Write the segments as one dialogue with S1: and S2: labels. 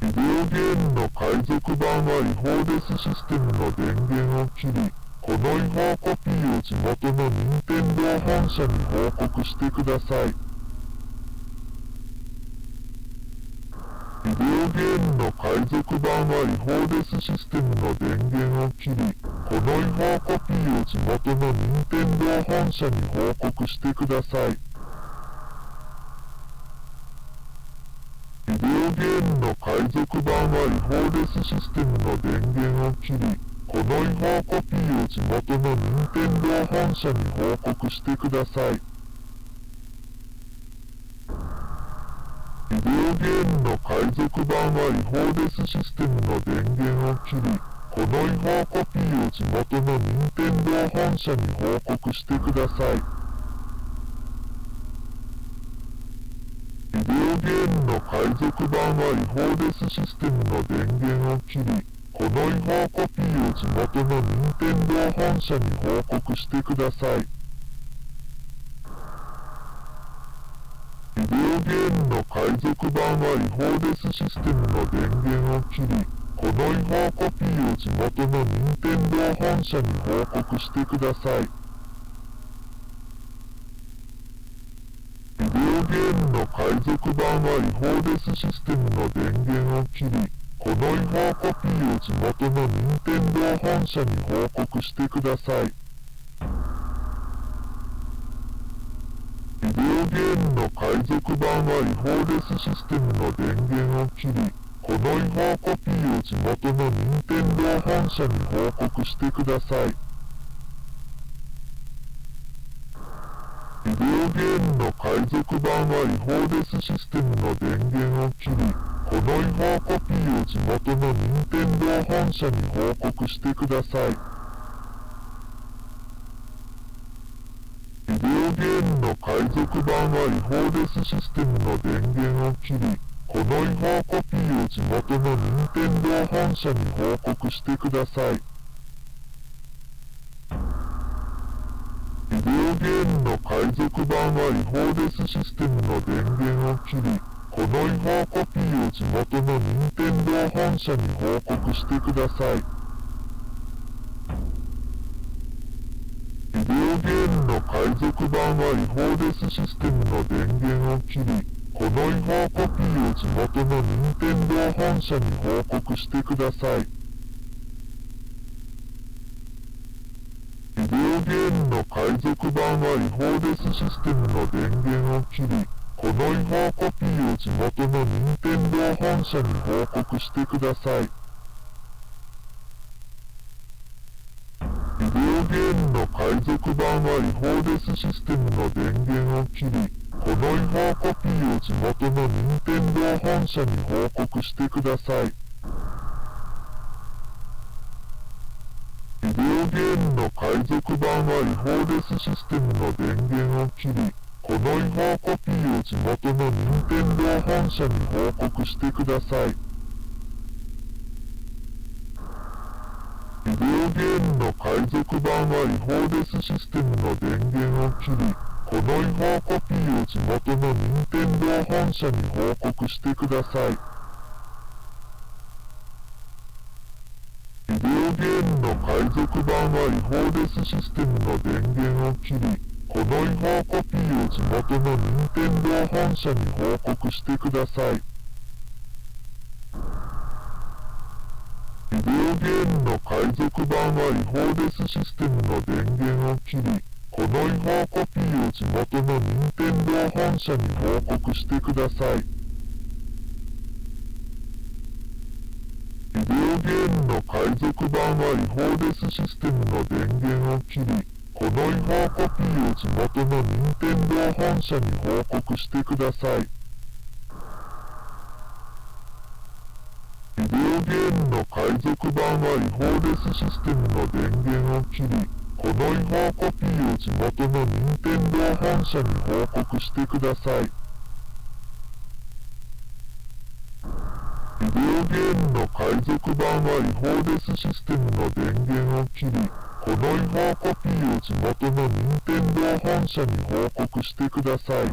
S1: ビデオゲームの海賊版は違法ですシステムの電源を切り、この違法コピーを地元の任天堂本社に報告してください。ビデオゲームの海賊版は違法ですシステムの電源を切り、この違法コピーを地元の任天堂本社に報告してください。ビデオゲームの海賊版は違法ですシステムの電源を切り、この違法コピーを地元の任天堂本社に報告してください。ビデオゲームの海賊版は違法ですシステムの電源を切り、この違法コピーを地元の任天堂本社に報告してください。ゲームの海賊版は違法ですシステムの電源を切り、この違法コピーを地元の任天堂本社に報告してください。ビデオゲームの海賊版は違法ですシステムの電源を切り、この違法コピーを地元の任天堂本社に報告してください。ビデオゲーム海賊版は違法ですシステムの電源を切り、この違法コピーを地元の任天堂本社に報告してください。ビデオゲームの海賊版は違法ですシステムの電源を切り、この違法コピーを地元の任天堂本社に報告してください。ビデオゲームの海賊版は違法ですシステムの電源を切り、この違法コピーを地元の任天堂本社に報告してください。ビデオゲームの海賊版は違法ですシステムの電源を切り、この違法コピーを地元の任天堂本社に報告してください。ゲームの海賊版は違法ですシステムの電源を切り、この違法コピーを地元の任天堂本社に報告してください。ビデオゲームの海賊版は違法ですシステムの電源を切り、この違法コピーを地元の任天堂本社に報告してください。ビデオゲーム海賊版は違法ですシステムの電源を切り、この違法コピーを地元の任天堂本社に報告してください。ビデオゲームの海賊版は違法ですシステムの電源を切り、この違法コピーを地元の任天堂本社に報告してください。ビデオゲームの海賊版は違法ですシステムの電源を切り、この違法コピーを地元の任天堂本社に報告してください。ビデオゲームの海賊版は違法ですシステムの電源を切り、この違法コピーを地元の任天堂本社に報告してください。ビデオゲームの海賊版は違法ですシステムの電源を切り、この違法コピーを地元の任天堂本社に報告してください。ビデオゲームの海賊版は違法ですシステムの電源を切り、この違法コピーを地元の任天堂本社に報告してください。ビデオゲームの海賊版は違法ですシステムの電源を切り、この違法コピーを地元の任天堂本社に報告してください。ビデオゲームの海賊版は違法ですシステムの電源を切り、この違法コピーを地元の任天堂本社に報告してください。ビデオゲームの海賊版は違法ですシステムの電源を切り、この違法コピーを地元の任天堂本社に報告してください。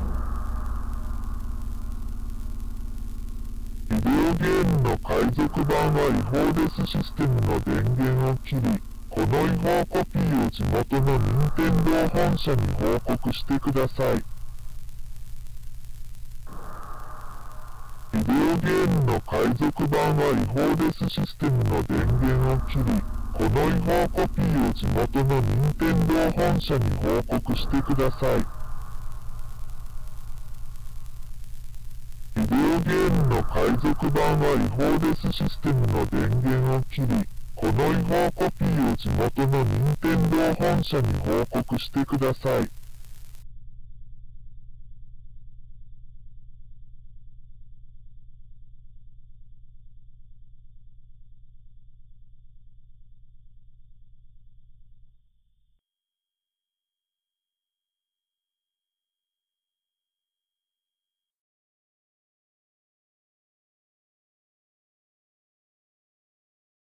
S1: ビデオゲゲームの海賊版は違法ですシステムの電源を切り、この違法コピーを地元の任天堂本社に報告してください。ビデオゲームの海賊版は違法ですシステムの電源を切り、この違法コピーを地元の任天堂本社に報告してください。ビデオゲームの海賊版は違法ですシステムの電源を切り、この違法コピーを地元の任天堂本社に報告してください。